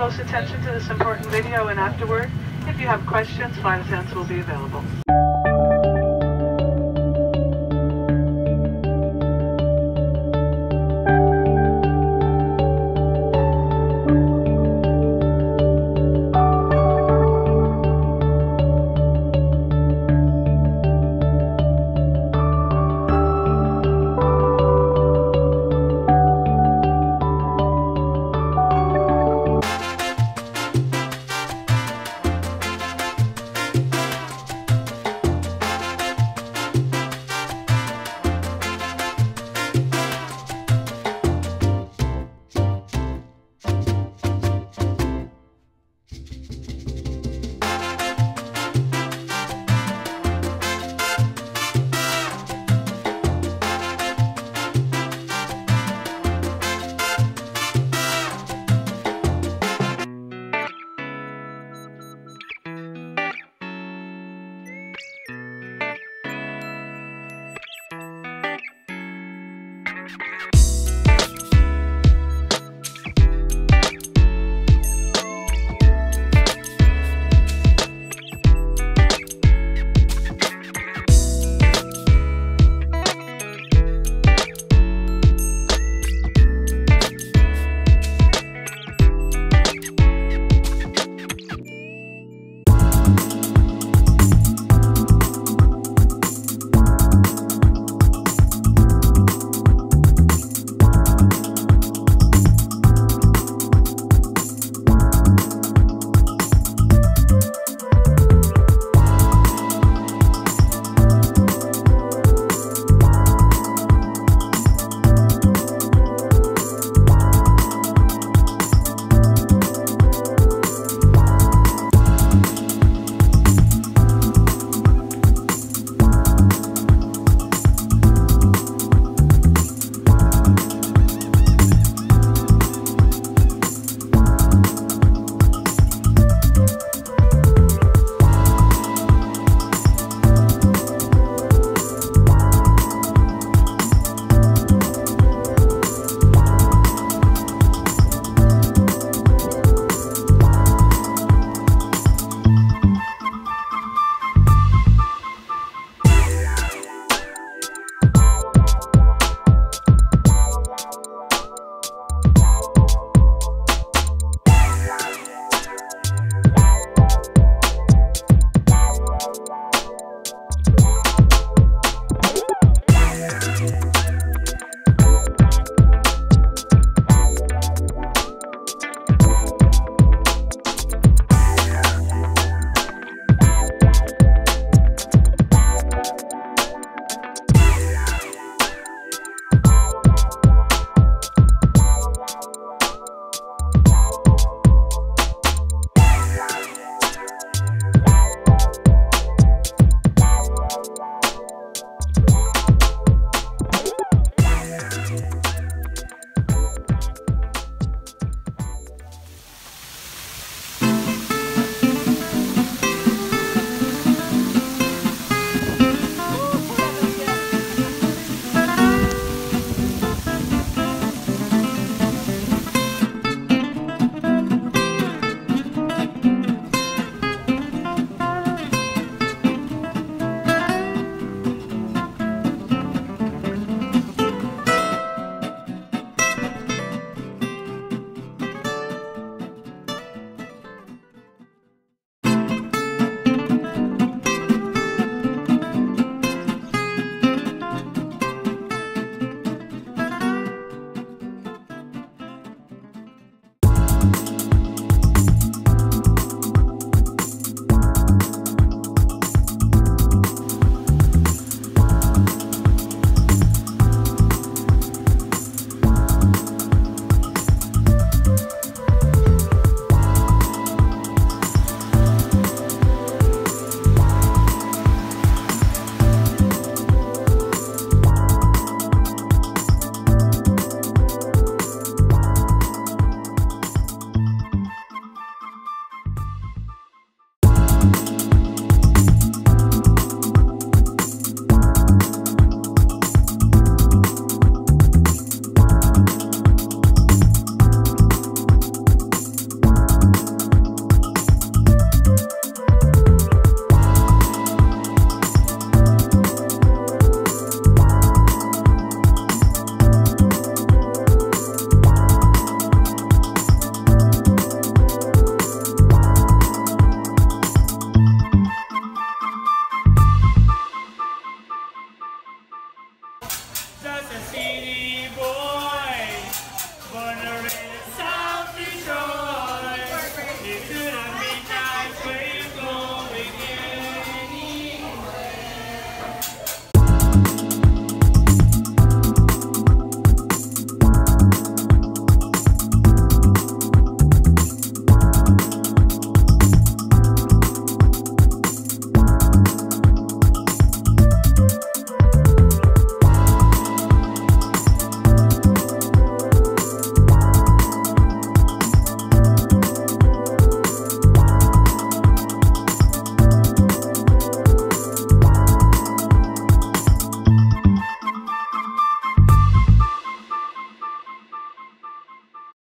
close attention to this important video and afterward, if you have questions, Flight Attendants will be available. Yeah.